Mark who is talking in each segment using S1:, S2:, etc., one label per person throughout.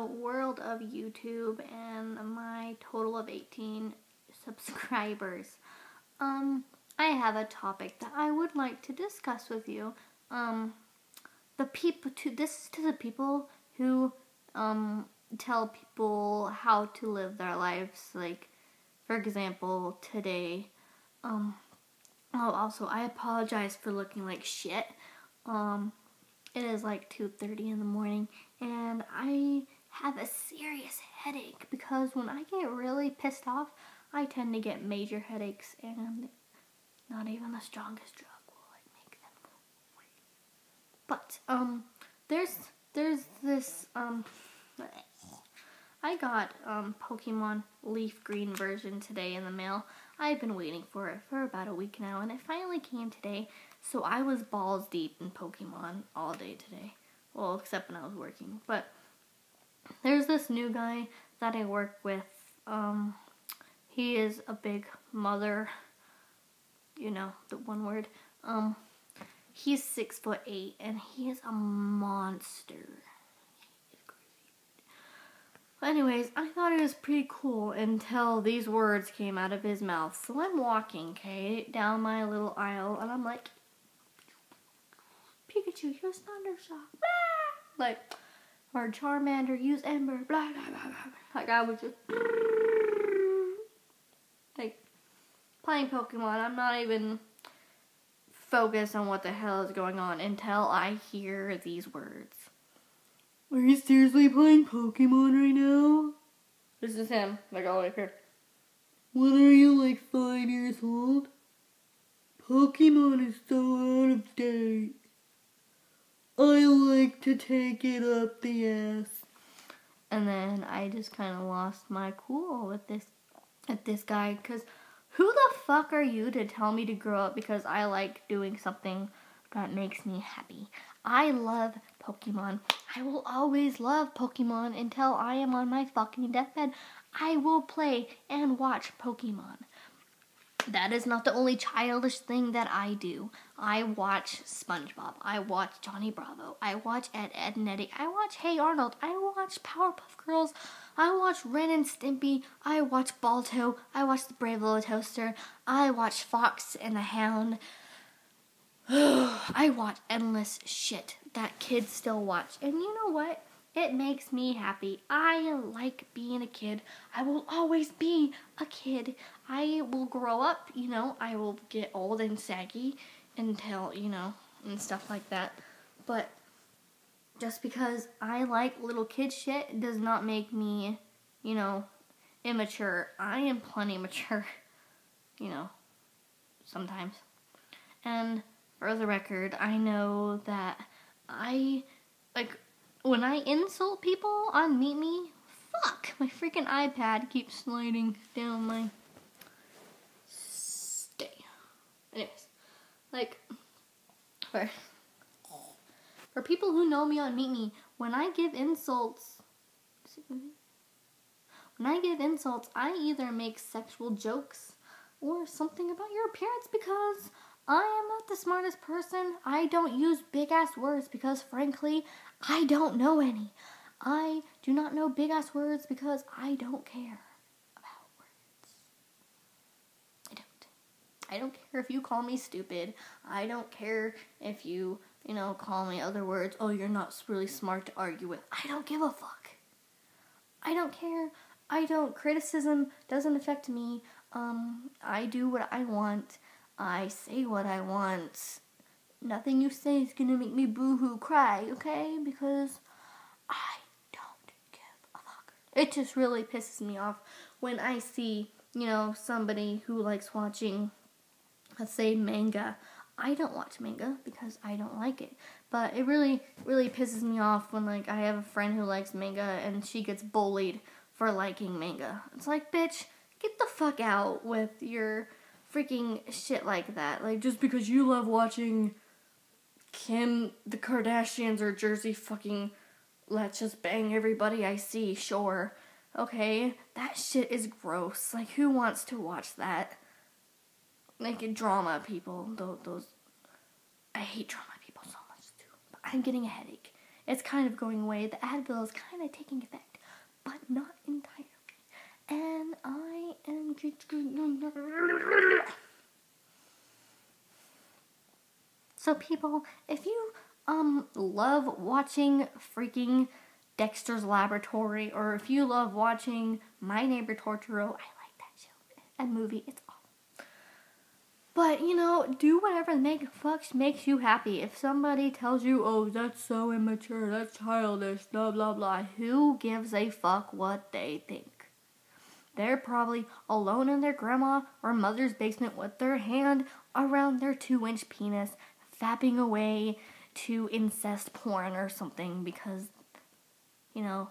S1: world of YouTube and my total of 18 subscribers, um, I have a topic that I would like to discuss with you. Um, the people to this to the people who um tell people how to live their lives. Like, for example, today, um, oh, also I apologize for looking like shit. Um, it is like 2:30 in the morning and I have a serious headache because when I get really pissed off, I tend to get major headaches and not even the strongest drug will like make them go away. But um there's there's this um I got um Pokemon Leaf Green version today in the mail. I've been waiting for it for about a week now and it finally came today so I was balls deep in Pokemon all day today. Well, except when I was working. But there's this new guy that I work with. Um, he is a big mother. You know, the one word. Um, he's six foot eight and he is a monster. Anyways, I thought it was pretty cool until these words came out of his mouth. So I'm walking, okay, down my little aisle, and I'm like, Pikachu, use Thundershock. Blah! Like, or Charmander, use Ember. Blah, blah, blah, blah. Like, I was just, like, playing Pokemon. I'm not even focused on what the hell is going on until I hear these words. Are you seriously playing Pokemon right now? This is him, like all the way here. What are you, like five years old? Pokemon is so out of date. I like to take it up the ass. And then I just kind of lost my cool with this, at this guy, because who the fuck are you to tell me to grow up because I like doing something that makes me happy? I love Pokemon. I will always love Pokemon until I am on my fucking deathbed. I will play and watch Pokemon. That is not the only childish thing that I do. I watch SpongeBob. I watch Johnny Bravo. I watch Ed, Edd n Eddy. I watch Hey Arnold. I watch Powerpuff Girls. I watch Ren and Stimpy. I watch Balto. I watch The Brave Little Toaster. I watch Fox and the Hound. I watch endless shit that kids still watch. And you know what? It makes me happy. I like being a kid. I will always be a kid. I will grow up, you know, I will get old and saggy until, you know, and stuff like that. But just because I like little kid shit does not make me, you know, immature. I am plenty mature, you know, sometimes. And for the record, I know that I like when I insult people on Meet Me. Fuck, my freaking iPad keeps sliding down my stay. Anyways, like for for people who know me on Meet Me, when I give insults, when I give insults, I either make sexual jokes or something about your appearance because I am not the smartest person. I don't use big ass words because, frankly, I don't know any. I do not know big ass words because I don't care about words. I don't. I don't care if you call me stupid. I don't care if you, you know, call me other words. Oh, you're not really smart to argue with. I don't give a fuck. I don't care. I don't. Criticism doesn't affect me. Um, I do what I want. I say what I want. Nothing you say is gonna make me boo-hoo cry, okay? Because I don't give a fuck. It just really pisses me off when I see, you know, somebody who likes watching, let's say, manga. I don't watch manga because I don't like it. But it really, really pisses me off when, like, I have a friend who likes manga and she gets bullied for liking manga. It's like, bitch, get the fuck out with your freaking shit like that. Like, just because you love watching Kim, the Kardashians, or Jersey fucking let's just bang everybody I see, sure. Okay, that shit is gross. Like, who wants to watch that? Like, drama people, those, those I hate drama people so much too. But I'm getting a headache. it's kind of going away. The Advil is kind of taking effect, but not entirely. And I am So people, if you um love watching freaking Dexter's Laboratory or if you love watching My Neighbor Totoro, I like that show and movie. It's awful. But you know, do whatever make fucks makes you happy. If somebody tells you, "Oh, that's so immature, that's childish," blah blah blah, who gives a fuck what they think? They're probably alone in their grandma or mother's basement with their hand around their two inch penis fapping away to incest porn or something because, you know,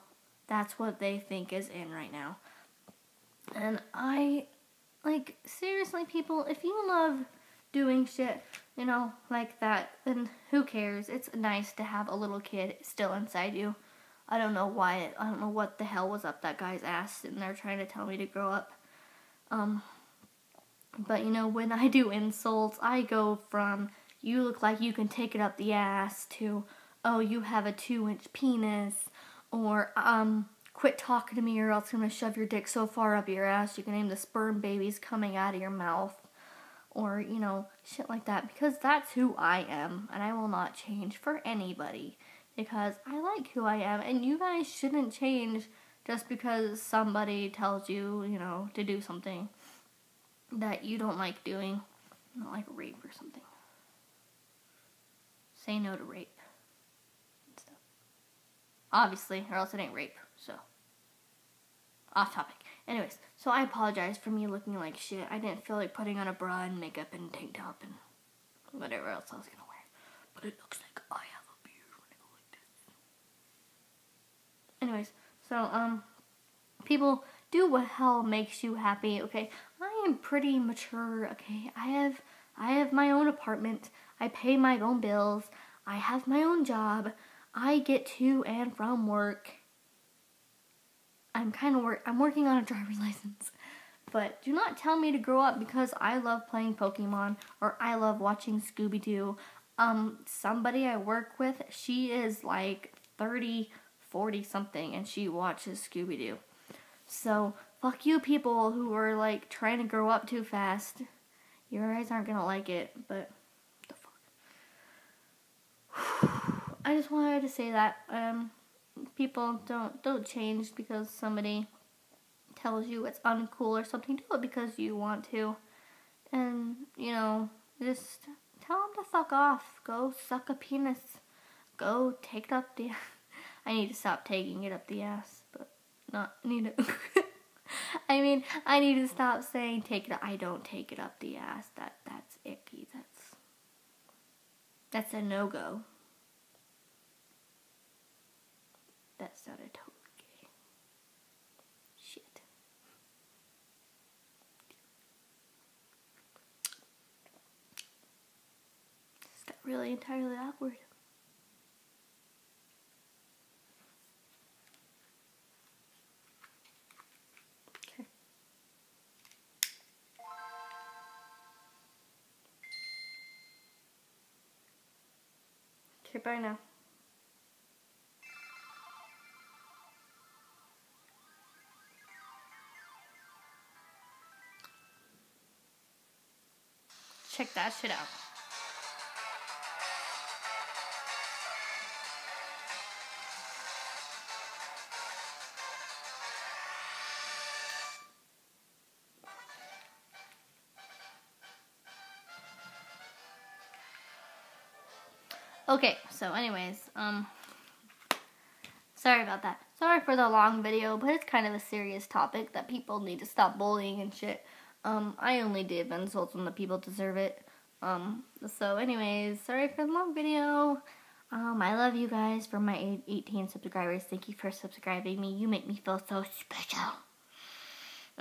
S1: that's what they think is in right now. And I, like, seriously, people, if you love doing shit, you know, like that, then who cares? It's nice to have a little kid still inside you. I don't know why, I don't know what the hell was up that guy's ass sitting there trying to tell me to grow up. Um, but you know, when I do insults, I go from you look like you can take it up the ass to oh you have a two inch penis or um quit talking to me or else I'm gonna shove your dick so far up your ass you can name the sperm babies coming out of your mouth or you know shit like that because that's who I am and I will not change for anybody because I like who I am and you guys shouldn't change just because somebody tells you you know to do something that you don't like doing not like rape or something say no to rape. Obviously, or else it ain't rape. So, off topic. Anyways, so I apologize for me looking like shit. I didn't feel like putting on a bra and makeup and tank top and whatever else I was gonna wear. But it looks like I have a beard when I go like this. Anyways, so um, people do what hell makes you happy. Okay, I am pretty mature. Okay, I have I have my own apartment. I pay my own bills. I have my own job. I get to and from work. I'm kind of work I'm working on a driver's license. But do not tell me to grow up because I love playing Pokemon or I love watching Scooby Doo. Um, somebody I work with, she is like 30, 40 something and she watches Scooby Doo. So, fuck you people who are like trying to grow up too fast. Your eyes aren't gonna like it, but the fuck. I just wanted to say that um, people don't don't change because somebody tells you it's uncool or something. Do it because you want to, and you know just tell them to fuck off. Go suck a penis. Go take up the. I need to stop taking it up the ass, but not need to. I mean, I need to stop saying take it. I don't take it up the ass. That that's icky. That's that's a no go. That sounded totally gay. Shit. This got really entirely awkward. Okay, bye now. Check that shit out. Okay, so anyways, um, sorry about that. Sorry for the long video, but it's kind of a serious topic that people need to stop bullying and shit. Um, I only did insults when the people deserve it. Um, so anyways, sorry for the long video. Um, I love you guys for my 18 subscribers. Thank you for subscribing me. You make me feel so special.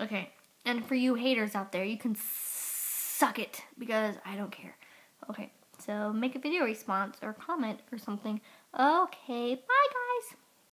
S1: Okay, and for you haters out there, you can suck it because I don't care. Okay. So make a video response or comment or something. Okay, bye guys.